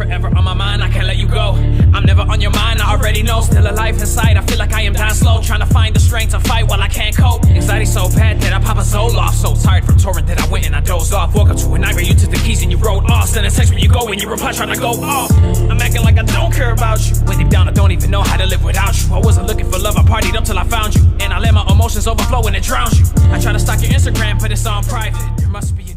forever on my mind. I can't let you go. I'm never on your mind. I already know. Still alive inside. I feel like I am dying slow. Trying to find the strength to fight while I can't cope. Anxiety so bad that I pop a Zoloft. So tired from touring that I went and I dozed off. Woke up to a night where you took the keys and you rode off. Send a text when you go and you reply trying to go off. I'm acting like I don't care about you. When deep down I don't even know how to live without you. I wasn't looking for love. I partied up till I found you. And I let my emotions overflow and it drowns you. I try to stalk your Instagram, but it's on private. There must be